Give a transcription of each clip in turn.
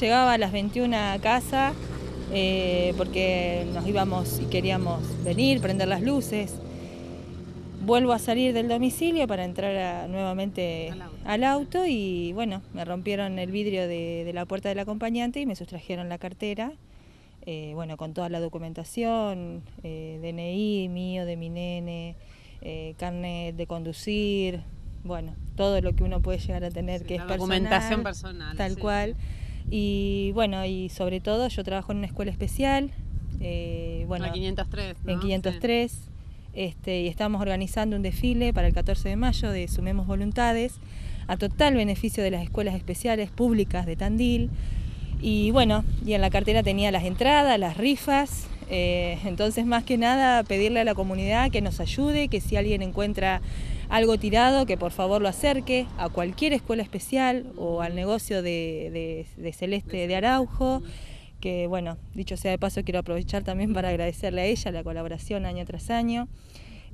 llegaba a las 21 a casa eh, porque nos íbamos y queríamos venir, prender las luces. Vuelvo a salir del domicilio para entrar nuevamente al auto. y bueno, me rompieron el vidrio de, la puerta del acompañante y me sustrajeron la cartera, eh, bueno, con toda la documentación, eh, DNI mío, de mi nene, carnet de conducir, bueno, todo lo que uno puede llegar a tener que es documentación personal. Tal cual. Y bueno, y sobre todo yo trabajo en una escuela especial. Eh, bueno, 503. En 503. Este, y estamos organizando un desfile para el 14 de mayo de Sumemos Voluntades, a total beneficio de las escuelas especiales públicas de Tandil. Y bueno, y en la cartera tenía las entradas, las rifas. Eh, entonces, más que nada, pedirle a la comunidad que nos ayude, que si alguien encuentra algo tirado, que por favor lo acerque a cualquier escuela especial o al negocio de, Celeste de Araujo que bueno, dicho sea de paso, quiero aprovechar también para agradecerle a ella la colaboración año tras año.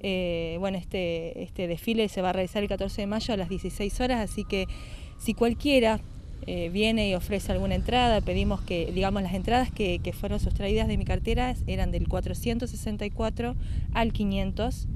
Eh, bueno, este, este desfile se va a realizar el 14 de mayo a las 16 horas, así que si cualquiera eh, viene y ofrece alguna entrada, pedimos que, digamos, las entradas que, que fueron sustraídas de mi cartera eran del 464 al 500.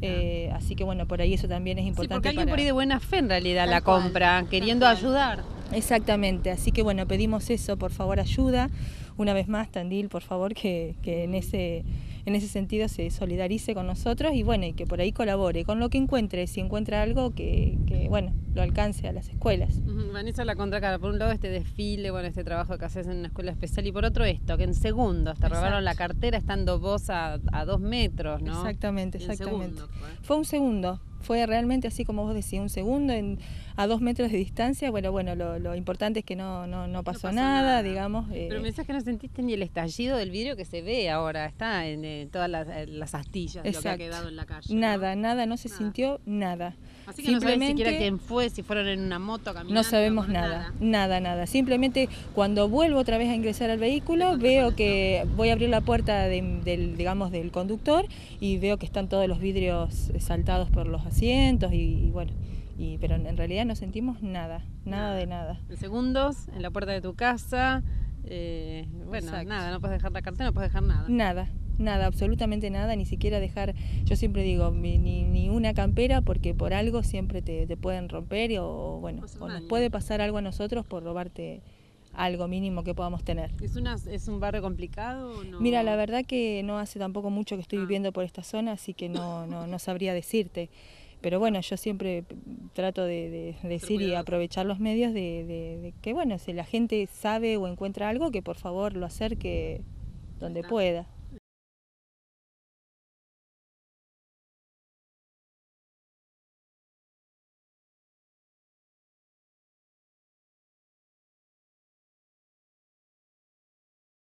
Eh, así que bueno, por ahí eso también es importante. Sí, porque alguien por ahí de buena fe en realidad la compra, queriendo ayudar. Exactamente, así que bueno, pedimos eso, por favor ayuda. Una vez más, Tandil, por favor, que, que en ese en ese sentido se solidarice con nosotros y bueno, y que por ahí colabore con lo que encuentre, si encuentra algo que, bueno, lo alcance a las escuelas. Vanessa la contracara, por un lado este desfile, bueno, este trabajo que haces en una escuela especial y por otro esto, que en segundos te robaron la cartera estando vos a, dos metros, ¿no? Exactamente, exactamente. fue un segundo, fue realmente así como vos decías, un segundo en, a dos metros de distancia. Bueno, bueno, lo, importante es que no, no, no, pasó, nada, digamos. Pero me que no sentiste ni el estallido del vidrio que se ve ahora, está en eh, todas las, eh, las astillas, lo que ha quedado en la calle. Nada, nada, no se sintió nada. Así que Simplemente, no siquiera quién fue, si fueron en una moto caminando. No sabemos nada, nada, nada, Simplemente cuando vuelvo otra vez a ingresar al vehículo, veo que voy a abrir la puerta del, digamos, del conductor y veo que están todos los vidrios saltados por los asientos y, bueno. Y, pero en realidad no sentimos nada, nada de nada. En segundos, en la puerta de tu casa, eh, bueno, nada, no puedes dejar la cartera, no puedes dejar nada. Nada, nada, absolutamente nada, ni siquiera dejar, yo siempre digo, ni, ni una campera porque por algo siempre te, te pueden romper o bueno, o nos puede pasar algo a nosotros por robarte algo mínimo que podamos tener. ¿Es, una, es un barrio complicado o no? Mira, la verdad que no hace tampoco mucho que estoy ah. viviendo por esta zona, así que no, no, no sabría decirte. Pero bueno, yo siempre trato de, decir y aprovechar los medios de, de, que, bueno, si la gente sabe o encuentra algo, que por favor lo acerque donde pueda.